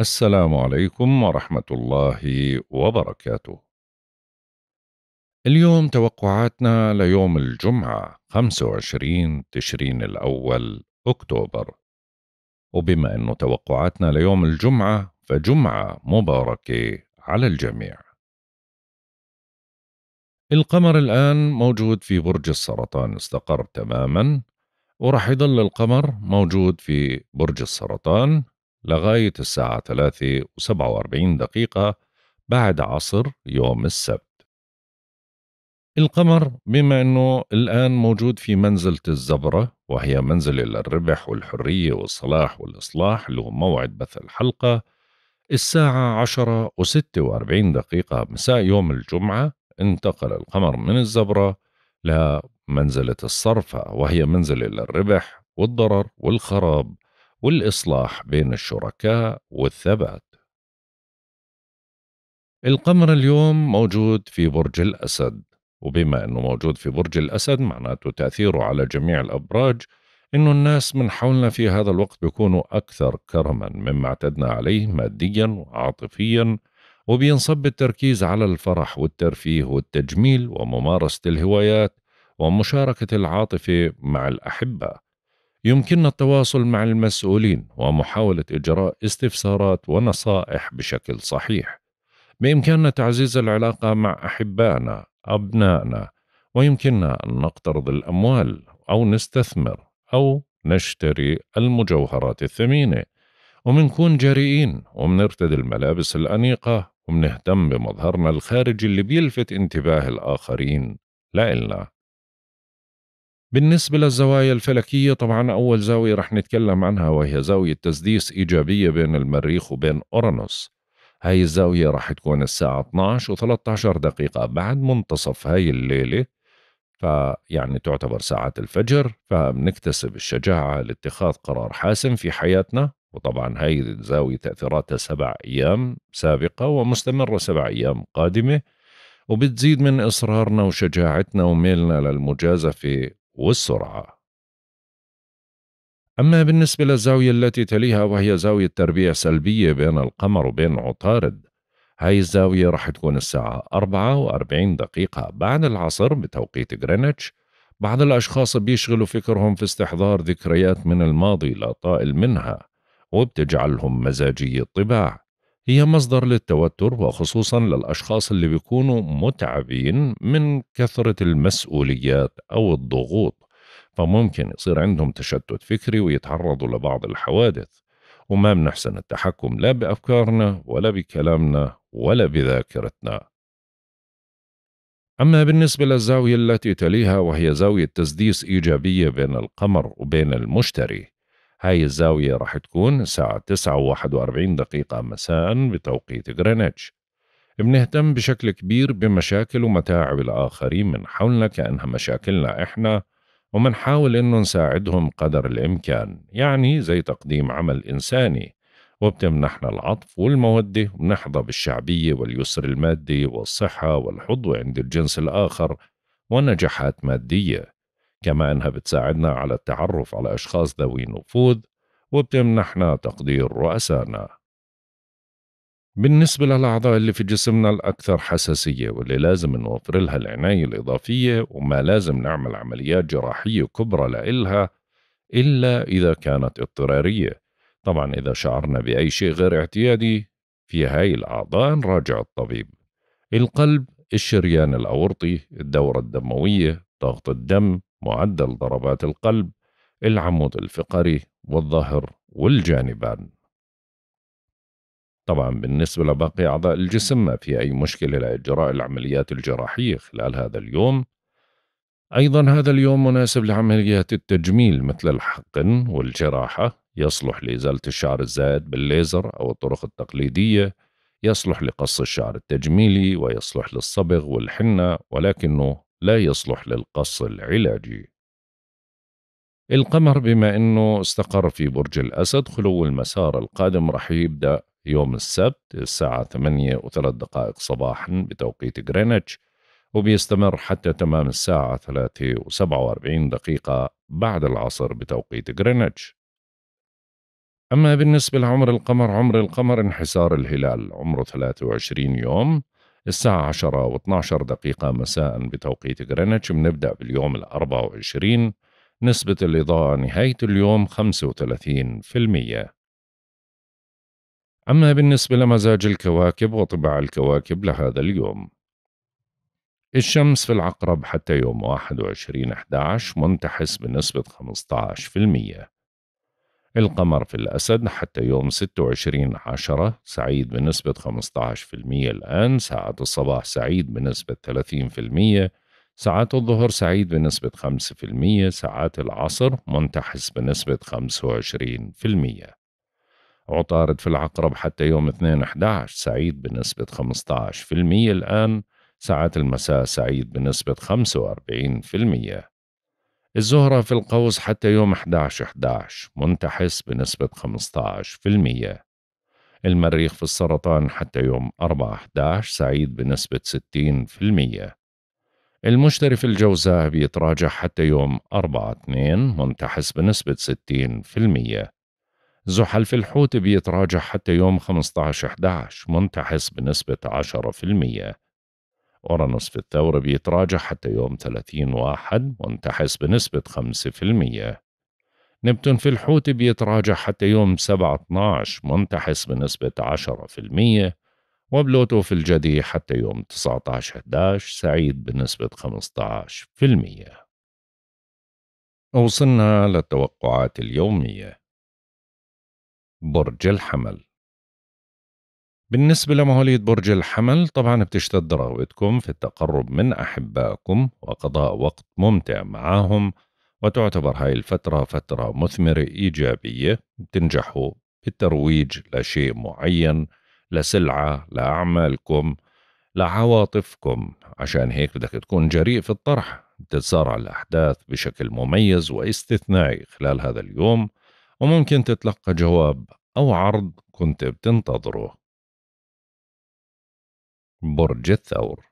السلام عليكم ورحمة الله وبركاته. اليوم توقعاتنا ليوم الجمعة 25 تشرين الأول أكتوبر. وبما أنه توقعاتنا ليوم الجمعة فجمعة مباركة على الجميع. القمر الآن موجود في برج السرطان استقر تماما وراح يظل القمر موجود في برج السرطان لغاية الساعة 3 و47 دقيقة بعد عصر يوم السبت. القمر بما أنه الآن موجود في منزلة الزبرة وهي منزلة للربح والحرية والصلاح والإصلاح اللي هو موعد بث الحلقة الساعة 10 و46 دقيقة مساء يوم الجمعة انتقل القمر من الزبرة لمنزلة الصرفة وهي منزلة للربح والضرر والخراب. والإصلاح بين الشركاء والثبات. القمر اليوم موجود في برج الأسد وبما أنه موجود في برج الأسد معناته تأثيره على جميع الأبراج إنه الناس من حولنا في هذا الوقت بيكونوا أكثر كرما مما اعتدنا عليه ماديا وعاطفيا وبينصب التركيز على الفرح والترفيه والتجميل وممارسة الهوايات ومشاركة العاطفة مع الأحبة يمكننا التواصل مع المسؤولين ومحاولة إجراء استفسارات ونصائح بشكل صحيح. بإمكاننا تعزيز العلاقة مع أحبائنا، أبنائنا، ويمكننا أن نقترض الأموال أو نستثمر أو نشتري المجوهرات الثمينة. ومنكون جريئين ومنرتدي الملابس الأنيقة ومنهتم بمظهرنا الخارجي اللي بيلفت انتباه الآخرين لإلنا. بالنسبة للزوايا الفلكية طبعا أول زاوية رح نتكلم عنها وهي زاوية تسديس إيجابية بين المريخ وبين أورانوس. هاي الزاوية رح تكون الساعة 12 و 13 دقيقة بعد منتصف هاي الليلة. فيعني تعتبر ساعة الفجر فبنكتسب الشجاعة لاتخاذ قرار حاسم في حياتنا. وطبعا هاي الزاوية تأثيراتها سبع أيام سابقة ومستمرة سبع أيام قادمة. وبتزيد من إصرارنا وشجاعتنا وميلنا للمجازفة والسرعة. أما بالنسبة للزاوية التي تليها وهي زاوية تربيع سلبية بين القمر وبين عطارد هاي الزاوية رح تكون الساعة 44 دقيقة بعد العصر بتوقيت غرينتش بعض الأشخاص بيشغلوا فكرهم في استحضار ذكريات من الماضي لا طائل منها وبتجعلهم مزاجي الطباع هي مصدر للتوتر وخصوصا للأشخاص اللي بيكونوا متعبين من كثرة المسؤوليات أو الضغوط. فممكن يصير عندهم تشتت فكري ويتعرضوا لبعض الحوادث. وما بنحسن التحكم لا بأفكارنا ولا بكلامنا ولا بذاكرتنا. أما بالنسبة للزاوية التي تليها وهي زاوية تسديس إيجابية بين القمر وبين المشتري هاي الزاوية راح تكون الساعة 9 41 دقيقة مساء بتوقيت غرينتش. بنهتم بشكل كبير بمشاكل ومتاعب الآخرين من حولنا كأنها مشاكلنا إحنا ومنحاول إنه نساعدهم قدر الإمكان يعني زي تقديم عمل إنساني. وبتمنحنا العطف والمودة وبنحظى بالشعبية واليسر المادي والصحة والحظوة عند الجنس الآخر ونجاحات مادية. كما أنها بتساعدنا على التعرف على أشخاص ذوي نفوذ وبتمنحنا تقدير رؤسائنا. بالنسبة للأعضاء اللي في جسمنا الأكثر حساسية واللي لازم نوفر لها العناية الإضافية وما لازم نعمل عمليات جراحية كبرى لإلها إلا إذا كانت اضطرارية. طبعا إذا شعرنا بأي شيء غير اعتيادي في هاي الأعضاء نراجع الطبيب. القلب الشريان الأورطي الدورة الدموية ضغط الدم معدل ضربات القلب العمود الفقري والظهر والجانبان. طبعا بالنسبة لباقي أعضاء الجسم ما في أي مشكلة لإجراء العمليات الجراحية خلال هذا اليوم. أيضا هذا اليوم مناسب لعمليات التجميل مثل الحقن والجراحة. يصلح لإزالة الشعر الزائد بالليزر أو الطرق التقليدية. يصلح لقص الشعر التجميلي ويصلح للصبغ والحنة ولكنه لا يصلح للقص العلاجي القمر بما أنه استقر في برج الأسد خلو المسار القادم رح يبدأ يوم السبت الساعة 8 وثلاث دقائق صباحا بتوقيت غرينتش وبيستمر حتى تمام الساعة 3 و47 دقيقة بعد العصر بتوقيت غرينتش. أما بالنسبة لعمر القمر عمر القمر انحسار الهلال عمره 23 يوم الساعة 10 و12 دقيقة. مساء بتوقيت غرينتش. بنبدأ باليوم ال 24 نسبة الإضاءة نهاية اليوم 35% أما بالنسبة لمزاج الكواكب وطباع الكواكب لهذا اليوم. الشمس في العقرب حتى يوم 21 11 منتحس بنسبة 15% القمر في الأسد حتى يوم 26 10 سعيد بنسبة 15% الآن ساعات الصباح سعيد بنسبة 30% ساعات الظهر سعيد بنسبة 5% ساعات العصر منتحس بنسبة 25% عطارد في العقرب حتى يوم 2 11 سعيد بنسبة 15% الآن ساعات المساء سعيد بنسبة 45% الزهرة في القوس حتى يوم 11 11 منتحس بنسبة 15% المريخ في السرطان حتى يوم 4 11 سعيد بنسبة 60% المشتري في الجوزاء بيتراجع حتى يوم 4 2 منتحس بنسبة 60% زحل في الحوت بيتراجع حتى يوم 15 11 منتحس بنسبة 10% أورانوس في الثورة بيتراجع حتى يوم 30 واحد منتحس بنسبة 5% نبتون في الحوت بيتراجع حتى يوم 7 12 منتحس بنسبة 10% وبلوتو في الجدي حتى يوم 19 11 سعيد بنسبة 15% وصلنا للتوقعات اليومية. برج الحمل. بالنسبة لمواليد برج الحمل طبعا بتشتد رغبتكم في التقرب من أحبائكم وقضاء وقت ممتع معهم وتعتبر هاي الفترة فترة مثمرة إيجابية بتنجحوا بالترويج لشيء معين لسلعة لأعمالكم لعواطفكم. عشان هيك بدك تكون جريء في الطرح تتسارع الأحداث بشكل مميز واستثنائي خلال هذا اليوم وممكن تتلقى جواب أو عرض كنت بتنتظره. برج الثور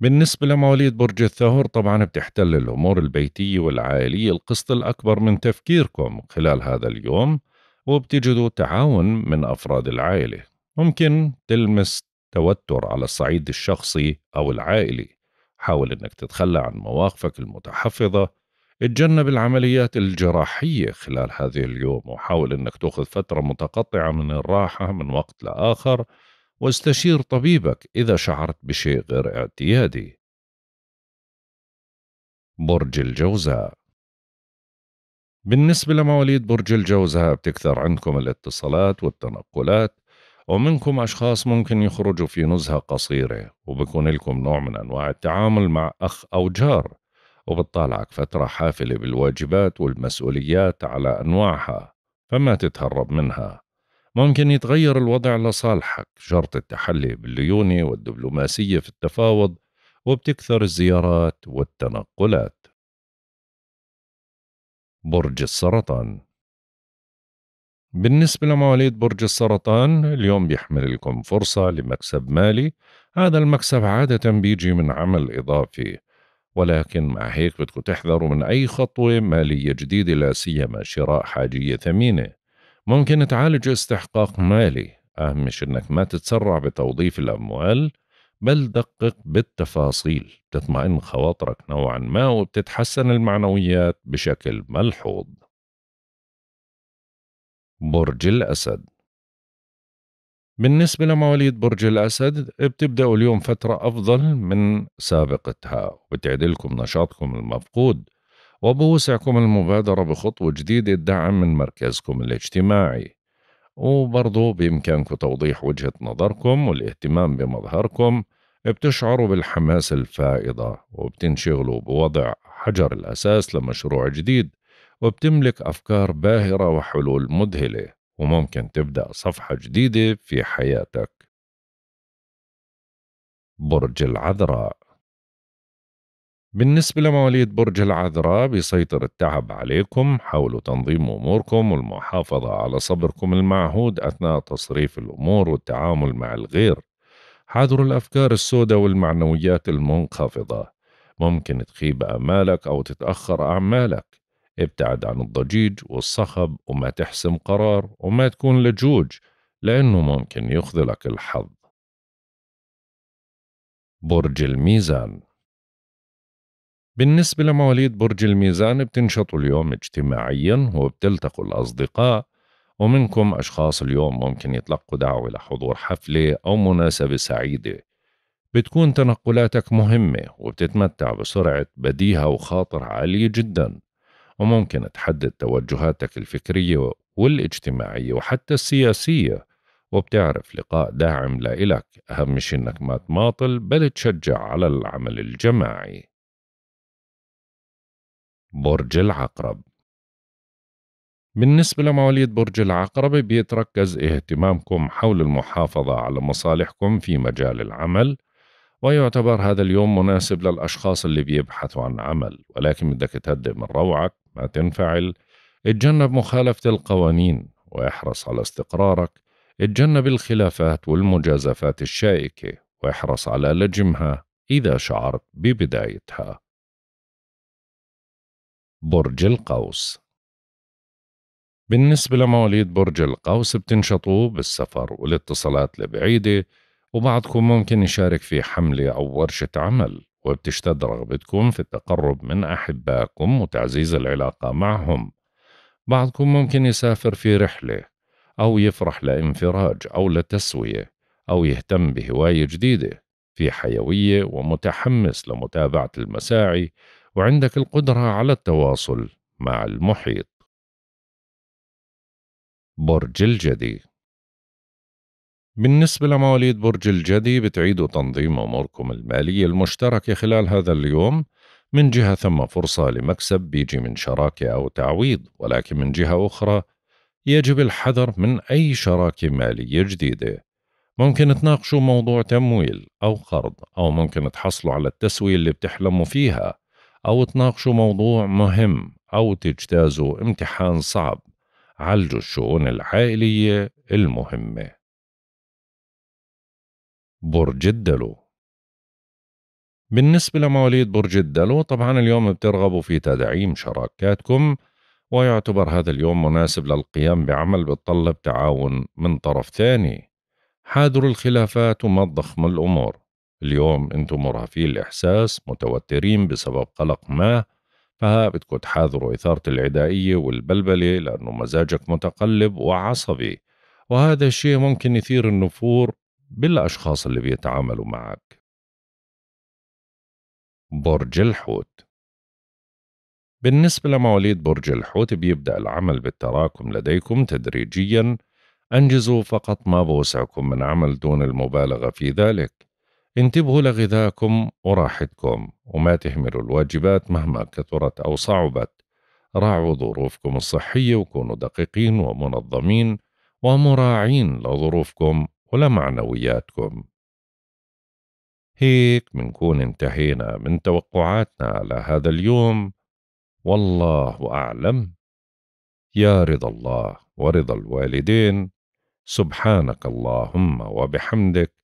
بالنسبة لمواليد برج الثور طبعا بتحتل الأمور البيتية والعائلية القسط الأكبر من تفكيركم خلال هذا اليوم وبتجدوا تعاون من أفراد العائلة. ممكن تلمس توتر على الصعيد الشخصي أو العائلي. حاول أنك تتخلى عن مواقفك المتحفظة. اتجنب العمليات الجراحية خلال هذه اليوم وحاول أنك تأخذ فترة متقطعة من الراحة من وقت لآخر. واستشير طبيبك إذا شعرت بشيء غير اعتيادي. برج الجوزاء بالنسبة لمواليد برج الجوزاء بتكثر عندكم الاتصالات والتنقلات ومنكم أشخاص ممكن يخرجوا في نزهة قصيرة وبكون لكم نوع من أنواع التعامل مع أخ أو جار وبتطالعك فترة حافلة بالواجبات والمسؤوليات على أنواعها فما تتهرب منها ممكن يتغير الوضع لصالحك. شرط التحلي بالليونة والدبلوماسية في التفاوض وبتكثر الزيارات والتنقلات. برج السرطان. بالنسبة لمواليد برج السرطان اليوم بيحمل لكم فرصة لمكسب مالي. هذا المكسب عادة بيجي من عمل إضافي ولكن مع هيك بدكم تحذروا من أي خطوة مالية جديدة لا سيما شراء حاجية ثمينة. ممكن تعالج استحقاق مالي. أهم مش إنك ما تتسرع بتوظيف الأموال بل دقق بالتفاصيل. تطمئن خواطرك نوعا ما وبتتحسن المعنويات بشكل ملحوظ. برج الأسد. بالنسبة لمواليد برج الأسد بتبدأوا اليوم فترة أفضل من سابقتها وبتعدلكم نشاطكم المفقود. وبوسعكم المبادرة بخطوة جديدة دعم من مركزكم الاجتماعي. وبرضو بإمكانكم توضيح وجهة نظركم والاهتمام بمظهركم بتشعروا بالحماس الفائضة وبتنشغلوا بوضع حجر الأساس لمشروع جديد وبتملك أفكار باهرة وحلول مذهلة وممكن تبدأ صفحة جديدة في حياتك. برج العذراء. بالنسبة لمواليد برج العذراء بيسيطر التعب عليكم حاولوا تنظيم أموركم والمحافظة على صبركم المعهود أثناء تصريف الأمور والتعامل مع الغير. حاذروا الأفكار السوداء والمعنويات المنخفضة. ممكن تخيب آمالك أو تتأخر أعمالك. ابتعد عن الضجيج والصخب وما تحسم قرار وما تكون لجوج لأنه ممكن يخذلك الحظ. برج الميزان بالنسبة لمواليد برج الميزان بتنشطوا اليوم اجتماعيا وبتلتقوا الأصدقاء ومنكم أشخاص اليوم ممكن يتلقوا دعوة لحضور حفلة أو مناسبة سعيدة. بتكون تنقلاتك مهمة وبتتمتع بسرعة بديهة وخاطر عالية جدا وممكن تحدد توجهاتك الفكرية والاجتماعية وحتى السياسية وبتعرف لقاء داعم لإلك. أهم شيء إنك ما تماطل بل تشجع على العمل الجماعي. برج العقرب. بالنسبة لمواليد برج العقرب بيتركز اهتمامكم حول المحافظة على مصالحكم في مجال العمل ويعتبر هذا اليوم مناسب للأشخاص اللي بيبحثوا عن عمل. ولكن بدك تهدئ من روعك ما تنفعل. اتجنب مخالفة القوانين واحرص على استقرارك. اتجنب الخلافات والمجازفات الشائكة واحرص على لجمها إذا شعرت ببدايتها. برج القوس. بالنسبة لمواليد برج القوس بتنشطوا بالسفر والاتصالات البعيدة وبعضكم ممكن يشارك في حملة أو ورشة عمل وبتشتد رغبتكم في التقرب من أحبائكم وتعزيز العلاقة معهم. بعضكم ممكن يسافر في رحلة أو يفرح لانفراج أو لتسوية أو يهتم بهواية جديدة في حيوية ومتحمس لمتابعة المساعي وعندك القدرة على التواصل مع المحيط. برج الجدي. بالنسبة لمواليد برج الجدي بتعيدوا تنظيم أموركم المالية المشتركة خلال هذا اليوم من جهة ثم فرصة لمكسب بيجي من شراكة أو تعويض ولكن من جهة أخرى يجب الحذر من أي شراكة مالية جديدة. ممكن تناقشوا موضوع تمويل أو قرض أو ممكن تحصلوا على التسوية اللي بتحلموا فيها. أو تناقشوا موضوع مهم أو تجتازوا امتحان صعب. عالجوا الشؤون العائلية المهمة. برج الدلو. بالنسبة لمواليد برج الدلو طبعا اليوم بترغبوا في تدعيم شراكاتكم ويعتبر هذا اليوم مناسب للقيام بعمل بتطلب تعاون من طرف ثاني. حاذروا الخلافات وما تضخموا الأمور. اليوم أنتم مرهفين الإحساس متوترين بسبب قلق ما فبدكم تحاذروا إثارة العدائية والبلبلة لأنه مزاجك متقلب وعصبي وهذا الشيء ممكن يثير النفور بالأشخاص اللي بيتعاملوا معك. برج الحوت. بالنسبة لمواليد برج الحوت بيبدأ العمل بالتراكم لديكم تدريجيا. أنجزوا فقط ما بوسعكم من عمل دون المبالغة في ذلك. انتبهوا لغذائكم وراحتكم وما تهملوا الواجبات مهما كثرت أو صعبت. راعوا ظروفكم الصحية وكونوا دقيقين ومنظمين ومراعين لظروفكم ولمعنوياتكم. هيك منكون انتهينا من توقعاتنا على هذا اليوم. والله أعلم. يا رضا الله ورضا الوالدين. سبحانك اللهم وبحمدك.